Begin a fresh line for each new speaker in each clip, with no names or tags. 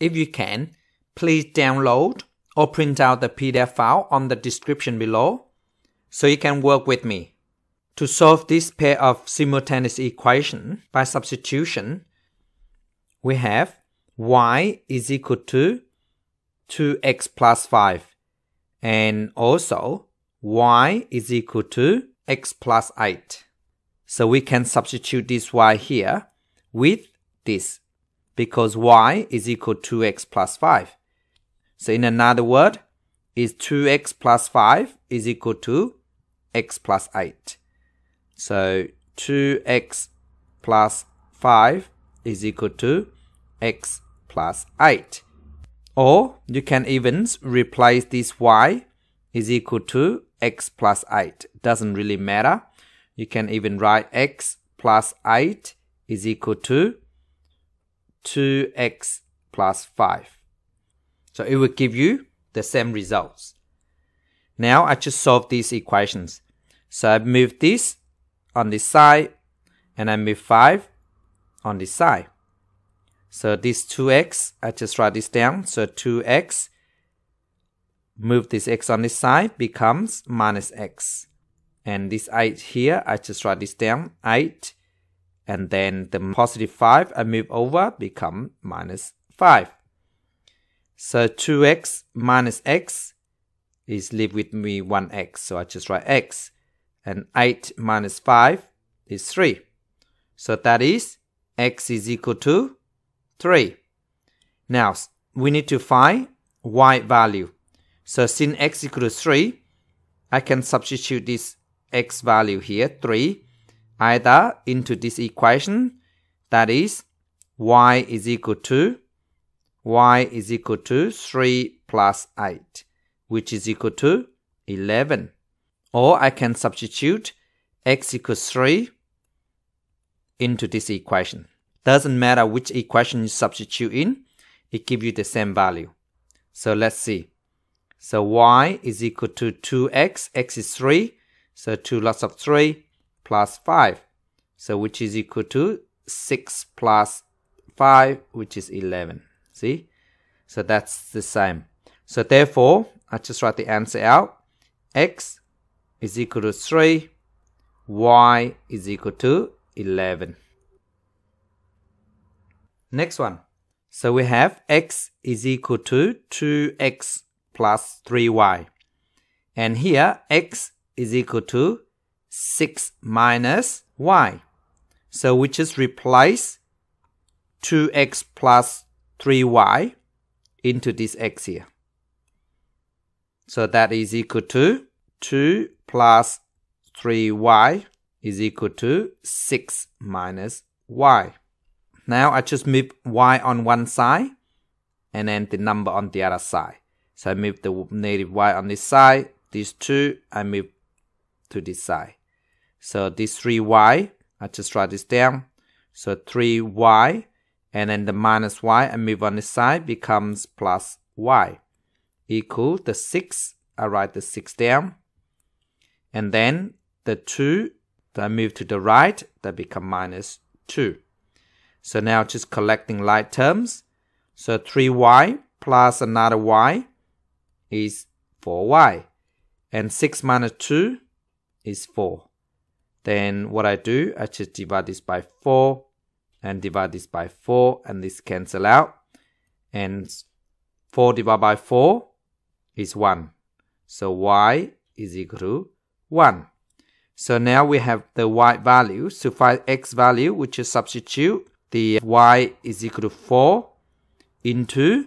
if you can, please download or print out the PDF file on the description below so you can work with me. To solve this pair of simultaneous equation by substitution, we have y is equal to 2x plus 5 and also y is equal to x plus 8. So we can substitute this y here with this because y is equal to x plus 5. So in another word, is 2x plus 5 is equal to x plus 8. So 2x plus 5 is equal to x plus 8. Or you can even replace this y is equal to x plus 8. Doesn't really matter. You can even write x plus 8 is equal to 2x plus 5. So it will give you the same results. Now I just solve these equations. So I move this on this side and I move 5 on this side. So this 2x, I just write this down. So 2x, move this x on this side, becomes minus x. And this 8 here, I just write this down, 8. And then the positive 5, I move over, become minus 5. So 2x minus x is leave with me 1x. So I just write x and 8 minus 5 is 3. So that is x is equal to 3. Now we need to find y value. So since x equal to 3, I can substitute this x value here, 3, either into this equation, that is y is equal to y is equal to 3 plus 8, which is equal to 11. Or I can substitute x equals 3 into this equation. Doesn't matter which equation you substitute in, it gives you the same value. So let's see. So y is equal to 2x, x is 3, so 2 lots of 3 plus 5. So which is equal to 6 plus 5, which is 11. See? So that's the same. So therefore, I just write the answer out. x is equal to 3, y is equal to 11. Next one. So we have x is equal to 2x plus 3y. And here x is equal to 6 minus y. So we just replace 2x plus 3y into this x here. So that is equal to 2 plus 3y is equal to 6 minus y. Now I just move y on one side and then the number on the other side. So I move the negative y on this side, these two, I move to this side. So this 3y, I just write this down. So 3y and then the minus y I move on this side becomes plus y. Equal the 6. I write the 6 down. And then the 2 that I move to the right that become minus 2 so now just collecting like terms. So 3y plus another y is 4y and 6 minus 2 is 4 then what I do I just divide this by 4 and divide this by 4 and this cancel out and 4 divided by 4 is 1 so y is equal to 1. So now we have the y value. To find x value, we just substitute the y is equal to 4 into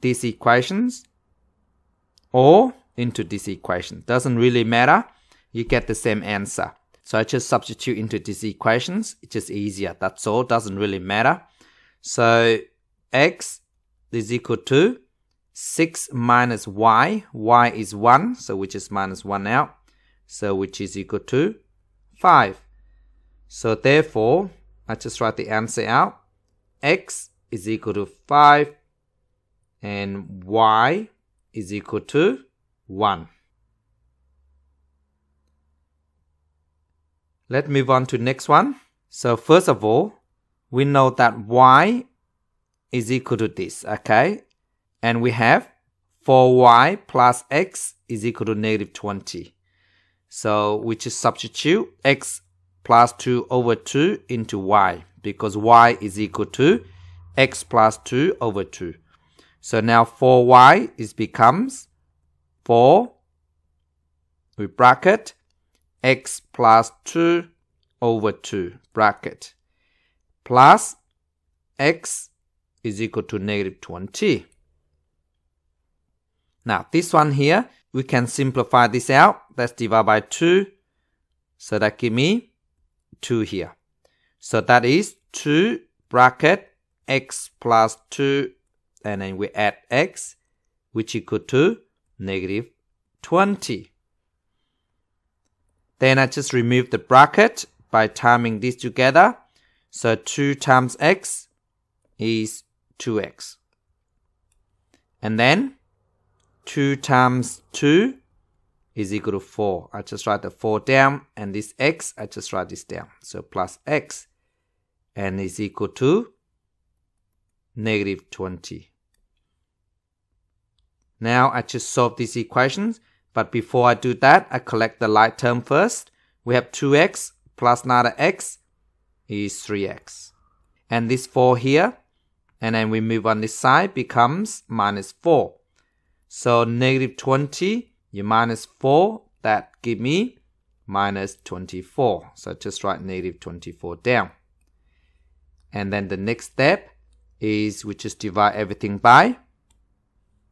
these equations or into this equation. Doesn't really matter. You get the same answer. So I just substitute into these equations. It's just easier. That's all. Doesn't really matter. So x is equal to 6 minus y. y is 1, so which is minus 1 out. So which is equal to 5. So therefore, I just write the answer out. x is equal to 5 and y is equal to 1. Let's move on to next one. So first of all, we know that y is equal to this, okay? And we have 4y plus x is equal to negative 20. So we just substitute x plus 2 over 2 into y because y is equal to x plus 2 over 2. So now 4y is becomes 4 we bracket x plus 2 over 2 bracket plus x is equal to negative 20. Now this one here, we can simplify this out. Let's divide by 2. So that give me 2 here. So that is 2 bracket x plus 2 and then we add x which equal to negative 20. Then I just remove the bracket by timing these together. So 2 times x is 2x. And then 2 times 2 is equal to 4. I just write the 4 down and this x, I just write this down. So plus x and is equal to negative 20. Now I just solve these equations, but before I do that, I collect the like term first. We have 2x plus another x is 3x. And this 4 here, and then we move on this side, becomes minus 4. So negative 20, you minus 4, that give me minus 24. So just write negative 24 down. And then the next step is we just divide everything by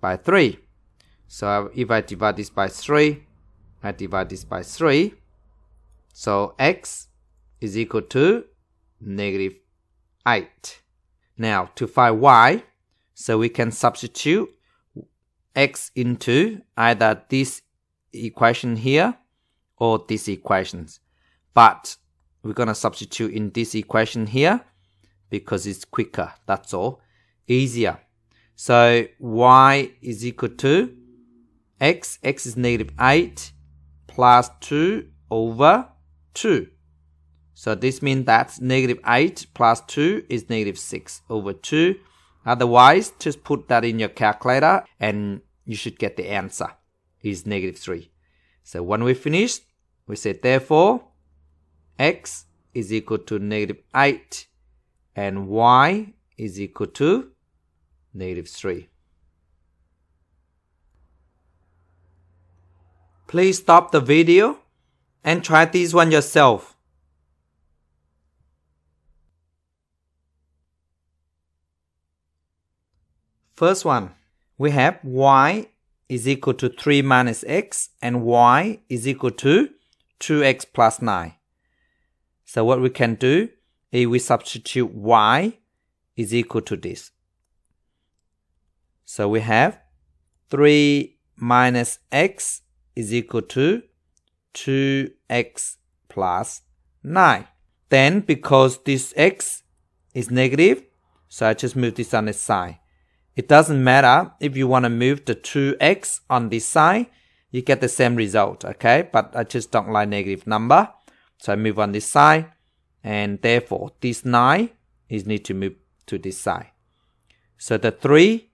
by 3. So if I divide this by 3, I divide this by 3. So x is equal to negative 8. Now to find y, so we can substitute x into either this equation here or this equations. But we're going to substitute in this equation here because it's quicker. That's all. Easier. So y is equal to x. x is negative 8 plus 2 over 2. So this means that negative 8 plus 2 is negative 6 over 2. Otherwise, just put that in your calculator and you should get the answer is negative 3. So when we finish, we say therefore x is equal to negative 8 and y is equal to negative 3. Please stop the video and try this one yourself. First one, we have y is equal to 3 minus x and y is equal to 2x plus 9. So what we can do is we substitute y is equal to this. So we have 3 minus x is equal to 2x plus 9. Then because this x is negative, so I just move this on the side. It doesn't matter if you want to move the 2x on this side, you get the same result, okay? But I just don't like negative number. So I move on this side, and therefore this 9 is need to move to this side. So the 3,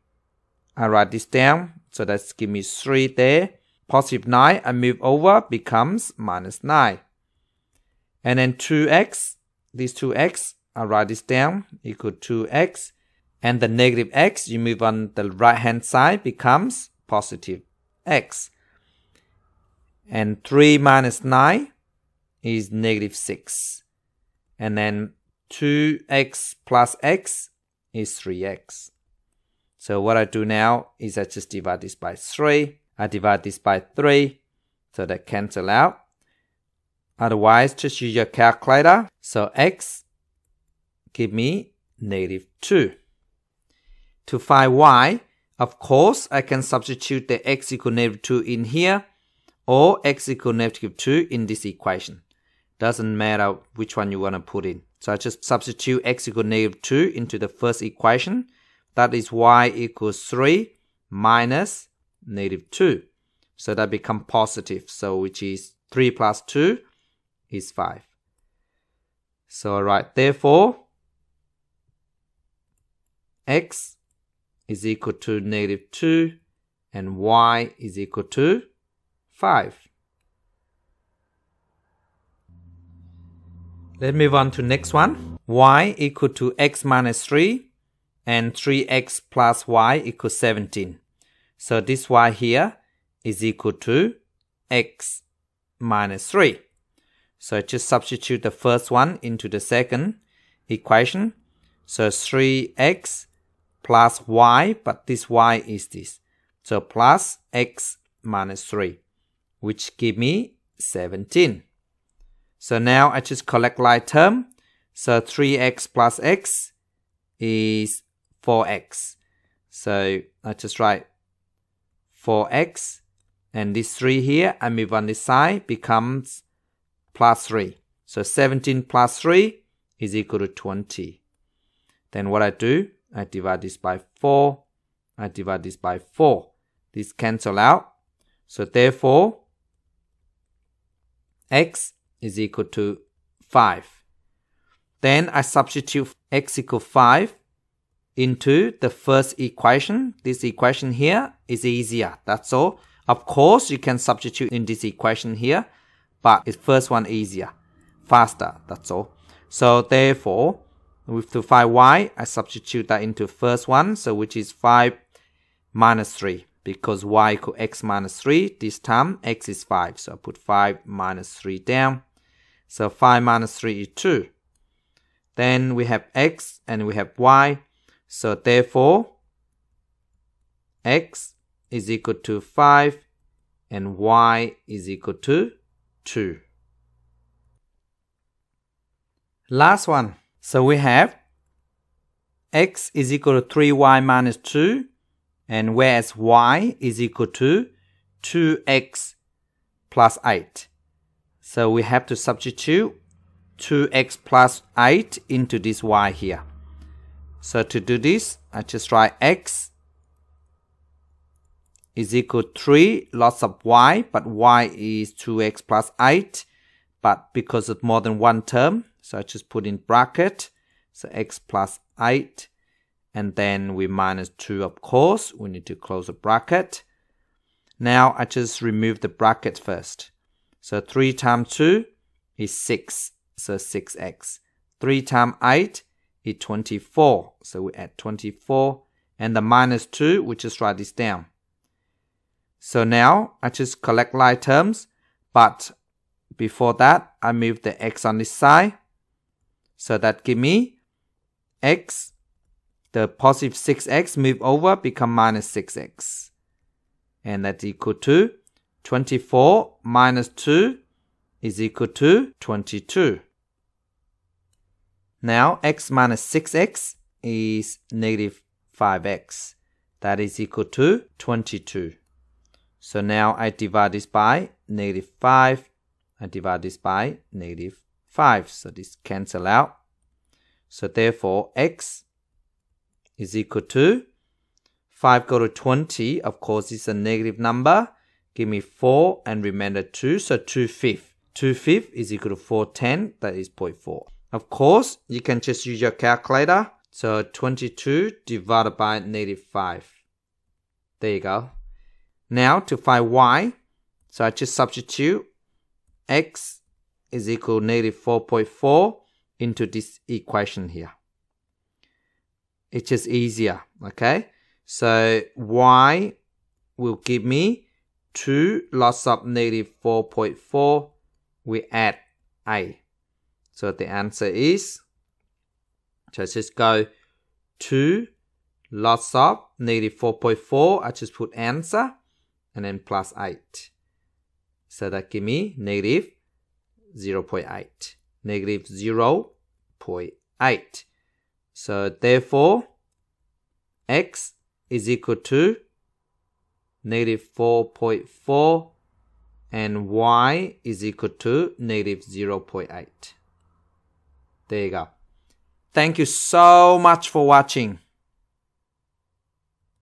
I write this down, so that's give me 3 there. Positive 9, I move over, becomes minus 9. And then 2x, these 2x, I write this down, equal 2x and the negative x you move on the right hand side becomes positive x. And 3 minus 9 is negative 6 and then 2x plus x is 3x so what I do now is I just divide this by 3 I divide this by 3 so that cancel out otherwise just use your calculator so x give me negative 2 to find y, of course, I can substitute the x equal negative 2 in here or x equal negative 2 in this equation. Doesn't matter which one you want to put in. So I just substitute x equal negative 2 into the first equation. That is y equals 3 minus negative 2. So that become positive. So which is 3 plus 2 is 5. So right, therefore, x is equal to negative 2 and y is equal to 5. Let's move on to next one. y equal to x minus 3 and 3x plus y equals 17. So this y here is equal to x minus 3. So I just substitute the first one into the second equation. So 3x plus y, but this y is this. So plus x minus 3, which give me 17. So now I just collect like term. So 3x plus x is 4x. So I just write 4x and this 3 here I move on this side becomes plus 3. So 17 plus 3 is equal to 20. Then what I do, I divide this by 4. I divide this by 4. This cancel out. So therefore, x is equal to 5. Then I substitute x equal 5 into the first equation. This equation here is easier, that's all. Of course, you can substitute in this equation here, but it's first one easier, faster, that's all. So therefore, with to find y, I substitute that into first one, so which is 5 minus 3 because y equal x minus 3. This time x is 5. So I put 5 minus 3 down. So 5 minus 3 is 2. Then we have x and we have y. So therefore, x is equal to 5 and y is equal to 2. Last one. So we have x is equal to 3y minus 2 and whereas y is equal to 2x plus 8. So we have to substitute 2x plus 8 into this y here. So to do this, I just write x is equal to 3 lots of y, but y is 2x plus 8. But because of more than one term, so I just put in bracket, so x plus 8 and then we minus 2 of course. We need to close the bracket. Now I just remove the bracket first. So 3 times 2 is 6 so 6x 3 times 8 is 24 so we add 24 and the minus 2 we just write this down. So now I just collect like terms but before that I move the x on this side. So that give me x. The positive 6x move over become minus 6x. And that's equal to 24 minus 2 is equal to 22. Now x minus 6x is negative 5x. That is equal to 22. So now I divide this by negative 5. I divide this by negative 5. So this cancel out. So therefore x is equal to 5 go to 20 of course it's a negative number give me 4 and remainder 2 so 2 fifth 2 fifth is equal to 410 that is 0.4 of course you can just use your calculator so 22 divided by negative 5 there you go now to find y so I just substitute x is equal negative 4.4 into this equation here it's just easier, okay? So y will give me 2 lots of negative 4.4. We add a. So the answer is, so just go 2 lots of negative 4.4. I just put answer and then plus 8. So that give me negative 0.8. Negative 0.8. So therefore, x is equal to negative 4.4 and y is equal to negative 0.8. There you go. Thank you so much for watching.